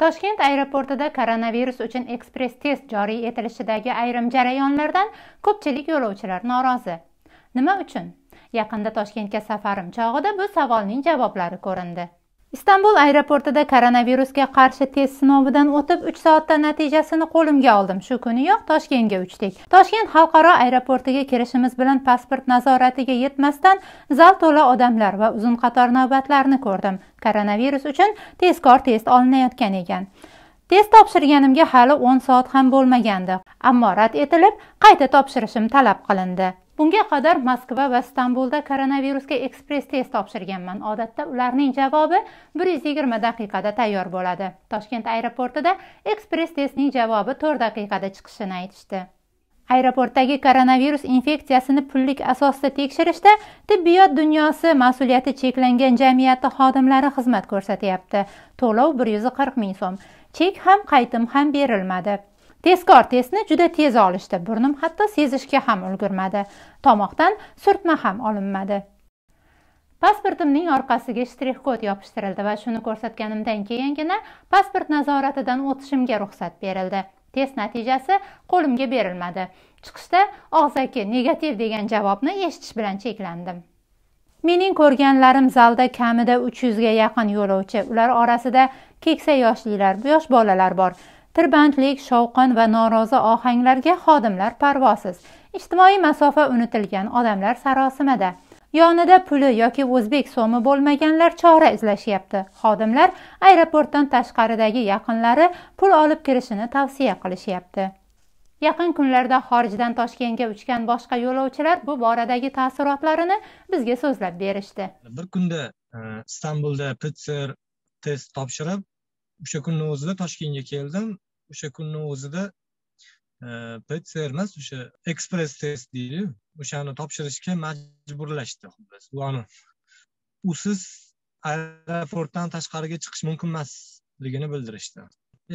toshkent aeroportida koronavirus uchun ekspress test joriy etilishidagi ayrim jarayonlardan ko'pchilik yo'lovchilar norozi. Nima uchun? Yaqinda toshkentga safarim chog'ida bu savolning javoblari ko'rindi. Istanbul aeroportida koronavirusga qarshi test sinovidan o'tib uch soatda natijasini qo'limga oldim. Shu kuniyoq toshkentga uchdik. Toshkent xalqaro aeroportiga kirishimiz bilan pasport nazoratiga yetmasdan zal to'la odamlar va uzun qator navbatlarni ko'rdim. Koronavirus uchun tezkor test olinayotgan ekan. Test topshirganimga hali 10 soat ham bo'lmagandi. Ammo rad etilib qayta topshirishim talab qilindi. Bunga qadar moskva va istanbulda koronavirusga ekspress test topshirganman. Odatda ularning javobi bir yuz yigirma daqiqada tayyor bo'ladi. Toshkent aeroportida ekspress testning javobi to'rt daqiqada chiqishini aytishdi. Aeroportdagi koronavirus infeksiyasini pullik asosda tekshirishda tibbiyot dunyosi mas'uliyati cheklangan jamiyati xodimlari xizmat ko'rsatyapti. To'lov bir yuz qirq ming so'm. Chek ham qaytim ham berilmadi. Tezkor testni juda tez olishdi. Burnim hatto sezishga ham ulgurmadi. Tomoqdan surtma ham olinmadi. Pasportimning orqasiga shtrix kod yopishtirildi va shuni ko'rsatganimdan keyingina pasport nazoratidan o'tishimga ruxsat berildi. Test natijasi qo'limga berilmadi. Chiqishda og'zaki negativ degan javobni eshitish bilan cheklandim. Mening ko'rganlarim zalda kamida uch yuzga yaqin yo'lovchi. Ular orasida keksa yoshlilar yosh bolalar bor. Tirbandlik shovqin va norozi ohanglarga xodimlar parvosiz. Ijtimoiy masofa unutilgan odamlar sarosimada. Yonida puli yoki o'zbek so'mi bo'lmaganlar chora izlashyapti. Xodimlar aeroportdan tashqaridagi yaqinlari pul olib kirishini tavsiya qilishyapti. Yaqin kunlarda xorijdan toshkentga uchgan boshqa yo'lovchilar bu boradagi taassurotlarini bizga so'zlab berishdi. Bir kunda e, istanbulda pitser test topshirib o'sha kunni o'zida toshkentga keldim. O'sha kunni o'zida e, pcr emas o'sha ekspress test deydiyu o'shani topshirishga majburlashdi xullas. Usiz aeroportdan tashqariga chiqish mumkin emasligini bildirishdi.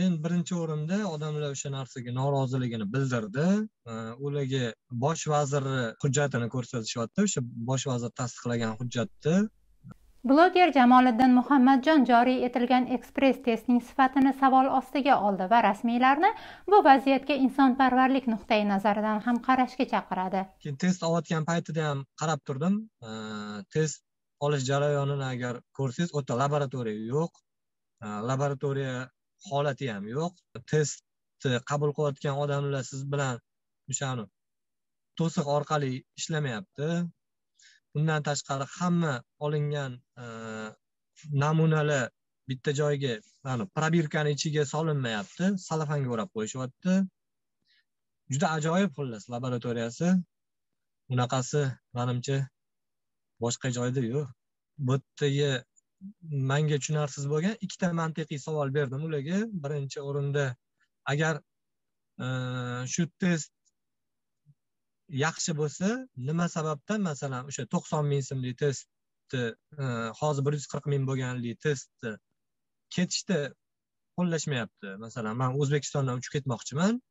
Endi birinchi o'rinda odamlar o'sha narsaga noroziligini bildirdi. E, ularga bosh vazirni hujjatini ko'rsatishyapti. O'sha bosh vazir tasdiqlagan hujjatni bloger jamoliddin muhammadjon joriy etilgan ekspress testning sifatini savol ostiga oldi va rasmiylarni bu vaziyatga insonparvarlik nuqtai nazaridan ham qarashga chaqiradi. Keyin test olayotgan paytida ham qarab turdim. Test olish jarayonini agar ko'rsangiz o'ta laboratoriya yo'q. Laboratoriya holati ham yo'q. Testni qabul qilayotgan odamlar siz bilan o'shani to'siq orqali ishlamayapti. Undan tashqari hamma olingan namunalar bitta joyga probirkani ichiga solinmayapti salafanga o'rab qo'yishyapti. Juda ajoyib xullas laboratoriyasi. Bunaqasi manimcha boshqa joyda yo'q. Bu yerdagi manga tushunarsiz bo'lgan ikkita mantiqiy savol berdim ularga. Birinchi o'rinda agar shu test yaxshi bo'lsa nima sababdan? Masalan o'sha to'qson ming so'mlik testni e, hozir bir yuz qirq ming bo'lganlik testni ketishda qo'llashmayapti. Masalan man o'zbekistondan uchib ketmoqchiman.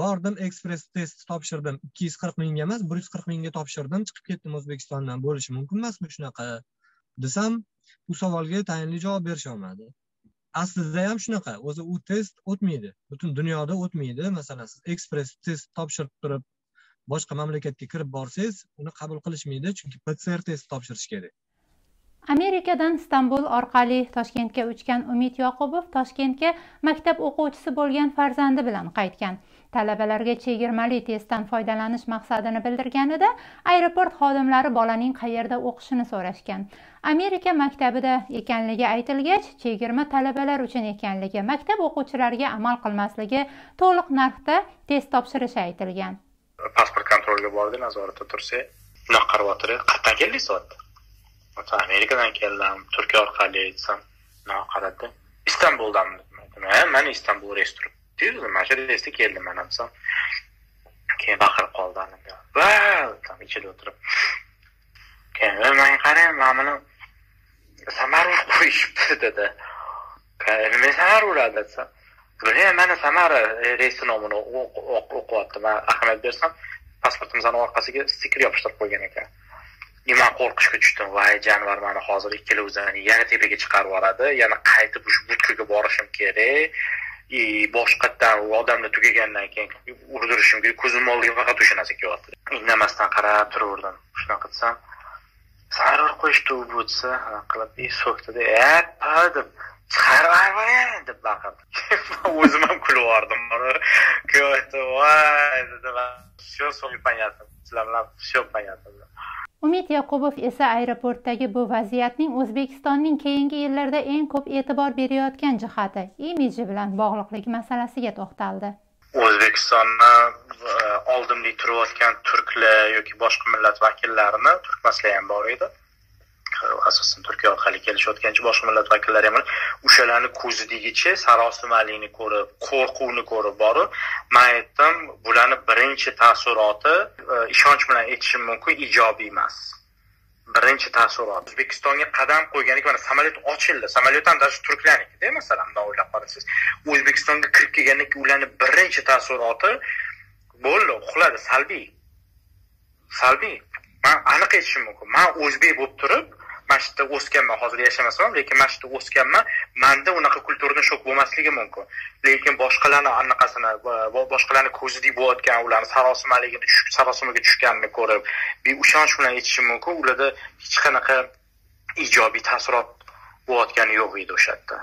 Bordim ekspress test topshirdim. Ikki yuz qirq mingga emas bir yuz qirq mingga topshirdim. Chiqib ketdim o'zbekistondan. Bo'lishi mumkin emasmi shunaqa desam bu savolga tayinli javob berisholmadi. Aslida ham shunaqa. O'zi u test o'tmaydi. Butun dunyoda o'tmaydi. Masalan siz ekspress test topshirib turib boshqa mamlakatga kirib borsangiz uni qabul qilishmaydi chunki pcr test topshirish kerak. Amerikadan istanbul orqali toshkentga uchgan umid yoqubov toshkentga maktab o'quvchisi bo'lgan farzandi bilan qaytgan. Talabalarga chegirmali testdan foydalanish maqsadini bildirganida aeroport xodimlari bolaning qayerda o'qishini so'rashgan. Amerika maktabida ekanligi aytilgach chegirma talabalar uchun ekanligi maktab o'quvchilariga amal qilmasligi to'liq narxda test topshirishi aytilgan. Pasport kontroliga bordi nazoratda tursa bunaqa qarayotdi qayerdan keldingiz deyapti amerikadan keldim turkiya orqali desam bunaqa qaradi istanbuldan mana istanbul reys turibdi. Mana shu reysda keldim mana desam. Keyin baqirib qoldi va ichida o'tirib. Keyin manga qarang mana buni samarga qo'yishibdi dedi. Nima samara uradi desam mana samara reysi nomini o'qiyapti man ahamiyat bersam pasportimizni orqasiga stiker yopishtirib qo'ygan ekan man qo'rqishga tushdim voy janvar mani hozir ikkalovizani yana tepaga chiqarib yuboradi yana qaytib shu budkaga borishim kerak и boshqatdan odamlar tugagandan keyin urdirishim kerak ko'zimni oldiga faqat o'sha narsa kelyapti indamasdan qarab turaverdim shunaqa desam zarur qo'yishdi u bu desa qilib и so'kdida appa deb yuboring deb baqirdi o'zim ham kulib yubordim voy dedi все понятно sizlar bilan все понятно umid yaqubov esa aeroportdagi bu vaziyatning o'zbekistonning keyingi yillarda eng ko'p e'tibor berayotgan jihati imiji bilan bog'liqligi masalasiga to'xtaldi. O'zbekistonni e, oldimda turayotgan turklar yoki boshqa millat vakillarini turkmaslar ham bor edi asosan turkiya orqali kelishayotgancha boshqa millat vakillari ham o'shalarni ko'zidagicha sarosimalikni ko'rib qo'rquvni ko'rib borib man aytdim bularni birinchi taassuroti e, ishonch bilan aytishim mumkin ijobiy emas. Birinchi taassurot. O'zbekistonga qadam qo'yganlik mana samolyot ochildi. Samolyot ham даже turklarnikida masalan bundoq o'ylab qarasangiz o'zbekistonga kirib kelgandan keyin ularni birinchi taassuroti bo'ldi uxladi salbiy. Salbiy. Man aniq aytishim mumkin. Man o'zbek bo'lib turib mana shu yerda o'sganman. Hozir yashamasam lekin mana shu yerda o'sganman. Manda unaqa kulturni shok bo'lmasligi mumkin. Lekin boshqalarni anaqasini boshqalarni ko'zidek bo'layotgan ularni sarosimaligini sarosimaga tushganini ko'rib ishonch bilan aytishim mumkin. Ularda hech qanaqa ijobiy taassurot bo'layotgani yo'q edi o'sha yerda.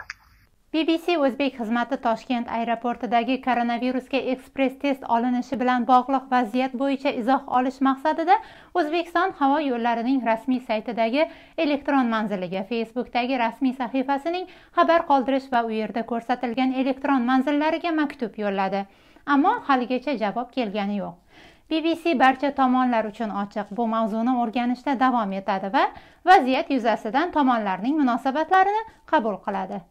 Bbc o'zbek xizmati toshkent aeroportidagi koronavirusga ekspress test olinishi bilan bog'liq vaziyat bo'yicha izoh olish maqsadida o'zbekiston havo yo'llarining rasmiy saytidagi elektron manziliga facebookdagi rasmiy sahifasining xabar qoldirish va u yerda ko'rsatilgan elektron manzillariga maktub yo'lladi. Ammo haligacha javob kelgani yo'q. Bbc barcha tomonlar uchun ochiq bu mavzuni o'rganishda davom etadi va vaziyat yuzasidan tomonlarning munosabatlarini qabul qiladi.